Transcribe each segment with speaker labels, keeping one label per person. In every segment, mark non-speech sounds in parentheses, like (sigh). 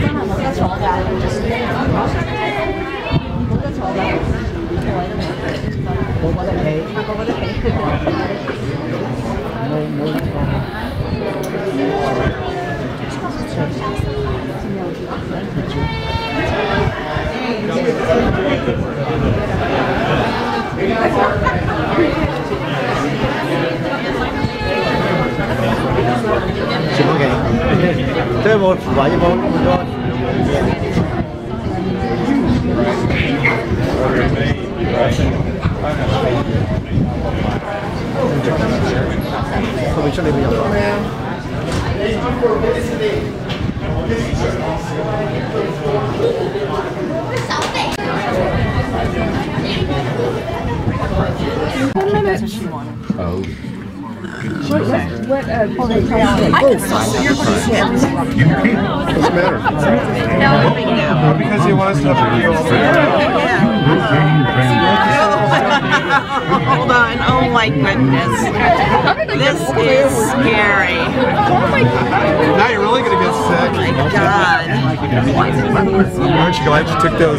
Speaker 1: 真系冇得坐噶，
Speaker 2: 冇得坐
Speaker 3: 噶，位
Speaker 4: 都冇，冇冇得起，冇得起，冇冇得坐。
Speaker 3: Kìa. Thế một quả cho một một đôi. Không biết cho nên bây giờ What's the matter?
Speaker 1: Well, because he wants to feel... (laughs)
Speaker 2: Hold on. Oh my goodness. This is scary. Oh, my God.
Speaker 1: Now you're really gonna get sick.
Speaker 2: Oh My God.
Speaker 1: Aren't you glad you took those?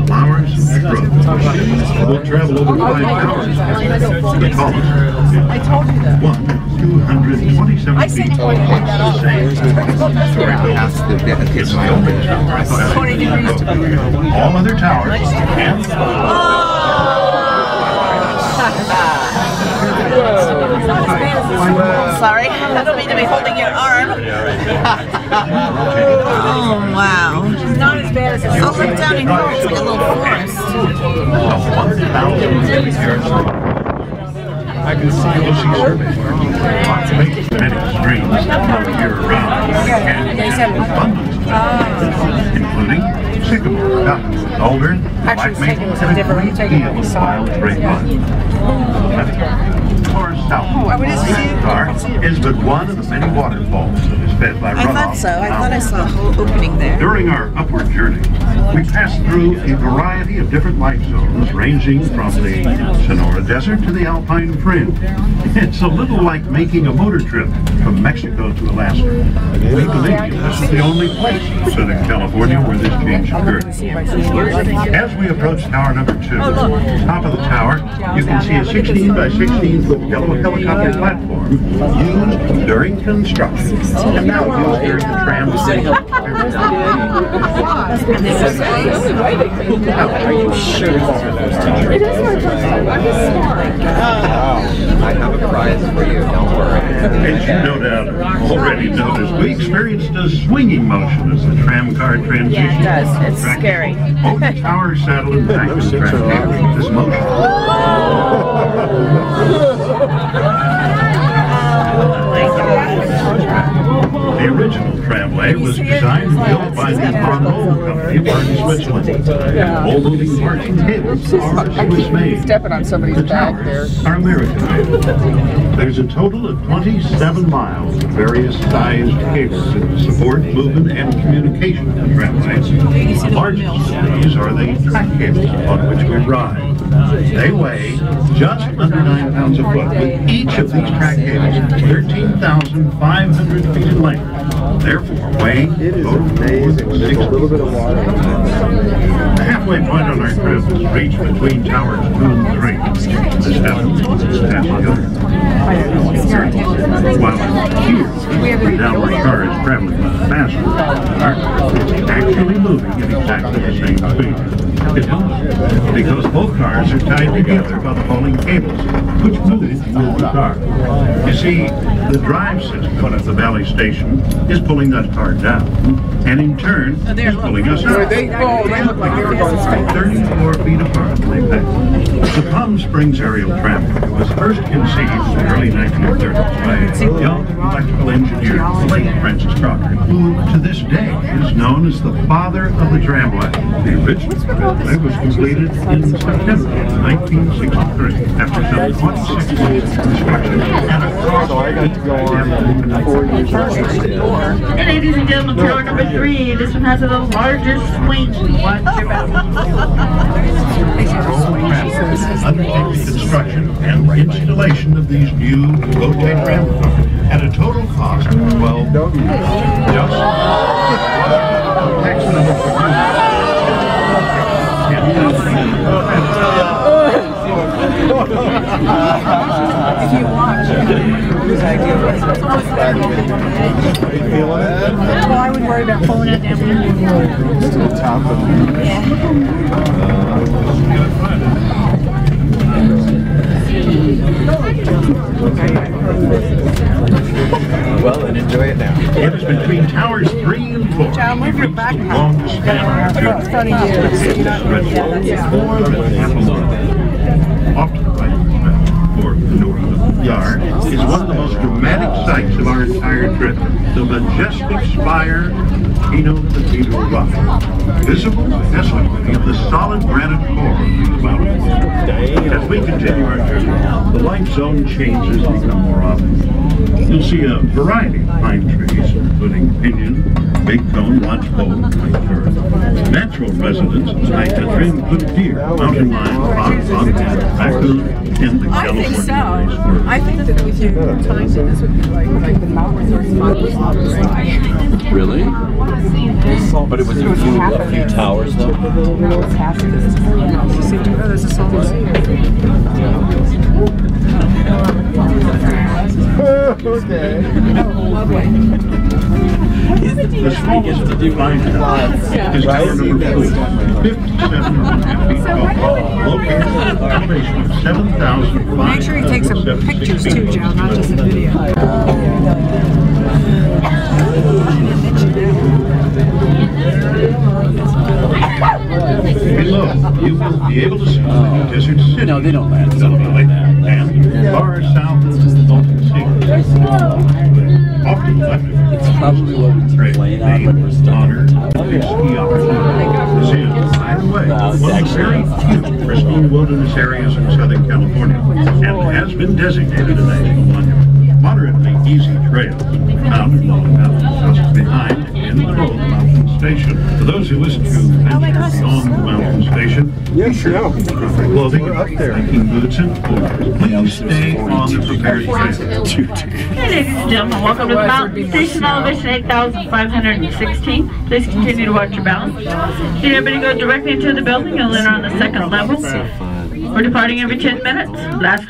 Speaker 5: We'll travel over five hours. I told you that. One, 227 feet tall. The same.
Speaker 3: Past the kids.
Speaker 5: All other towers and
Speaker 2: Sorry, I don't mean to be holding your arm. (laughs) oh wow. Not as bad as Oh, look down in here. It's like a little forest.
Speaker 1: I can see
Speaker 5: You'll see survey markings. Make many streams year round. Abundance of including sycamore, cotton, alder, black maple, and a great deal of wild grapevine. Oh. Far south, oh, Tar is but one of the many waterfalls that is fed by
Speaker 2: I
Speaker 5: runoff.
Speaker 2: thought so. I thought I saw a whole opening there.
Speaker 5: During our upward journey, we passed through a variety of different life zones, ranging from the Sonora Desert to the Alpine Fringe. It's a little like making a motor trip from Mexico to Alaska. We believe this is the only place in Southern California where this change occurred. As we approach tower number two, top of the tower, you can see a 16 by 16 foot yellow helicopter platform used during construction and now used during the tram.
Speaker 3: Oh, are you sure? I have a prize for you, don't worry.
Speaker 5: As you no doubt already noticed, we experienced a swinging motion as the tram car transitioned.
Speaker 2: Yeah, it does. It's scary.
Speaker 5: Both the tower saddle and back of the tram this motion. The original tramway was designed and built by the Von Roll Company of Bern, Switzerland. All moving parts and cables are Swiss made.
Speaker 4: Stepping on somebody's
Speaker 5: The
Speaker 4: back there.
Speaker 5: are American made. There's a total of 27 miles of various sized cables that support movement and communication of the tramways. The largest of these are the track cables on which we ride. They weigh just under 9 pounds a foot, with each of these track cables 13,500 feet in length. Therefore, weighing
Speaker 3: It is amazing. a
Speaker 5: 60
Speaker 3: little bit of water.
Speaker 5: Halfway halfway point on our trip is reached between towers two and three. This happens past the. While here, the downward car is traveling faster, our car is actually moving at exactly the same speed. It because both cars are tied together by the hauling cables, which move with the car. You see, the drive system at the Valley Station is pulling that car down, and in turn, oh, is pulling us up.
Speaker 4: Oh, they look like they were going
Speaker 5: 34 feet apart they pass. The Palm Springs aerial traffic was first conceived in the early 1930s by a young electrical engineer, late Francis Crocker, who to this day is known as the father of the tramway. The original tramway was completed in September 1963 after some 26 months of construction and a
Speaker 1: So I got to go on four years ago.
Speaker 6: And ladies and gentlemen, tower number three. This one has a the largest swing. Watch your back.
Speaker 5: Undertaking construction and installation of these new rotating ramp cars at a total cost of 12 million. Just tax number for
Speaker 4: Well, I would worry about pulling it down.
Speaker 1: Top of Well, and enjoy it now.
Speaker 5: It is between towers three and four.
Speaker 4: John, move your back.
Speaker 5: Longest span of
Speaker 4: It's funny you.
Speaker 5: More than half a mile. Off to the right of the or north of the yard, is one of the most dramatic sights of our entire trip. The majestic spire of Kino Cathedral Rock. Visible testimony of the solid granite core of these mountains. As we continue our journey, the light zone changes become more obvious. You'll see a variety of pine trees, including pinyon, big cone, lodgepole, and white fir. Natural residents tonight that dream include deer, mountain lion, fox, bobcat, raccoon, and the
Speaker 4: I think so.
Speaker 5: gray squirrel.
Speaker 4: I think that we should time to this would be like, like the mountains or something.
Speaker 7: Really? But it was a few, a few towers though.
Speaker 4: There's a song.
Speaker 1: Okay.
Speaker 5: The smallest of the divine towers is tower number four, fifty-seven and one half feet tall, located at elevation of seven thousand five
Speaker 4: Make sure you take some pictures too, Joe, not just a video.
Speaker 5: Below, you will be able to see the desert city.
Speaker 7: No, they don't land
Speaker 5: Of the lake and far south is the Salton Sea. Off to the left of you.
Speaker 7: It's probably what we
Speaker 5: Great
Speaker 7: complain on when we're stuck in the tower.
Speaker 5: big ski opportunity. This is, by the way, one of the very few pristine wilderness areas in Southern California and has been designated a national monument. Moderately easy trails found in Long Mountain just behind and in below the mountain station. For those who wish to venture beyond the mountain station,
Speaker 1: Yes, no.
Speaker 5: proper clothing,
Speaker 1: up there.
Speaker 5: hiking boots, and food, please stay on the prepared trail.
Speaker 6: Hey, ladies and gentlemen, welcome to the mountain station elevation 8,516. Please continue to watch your balance. Need everybody go directly into the building. You'll enter on the second level. We're departing every 10 minutes. Last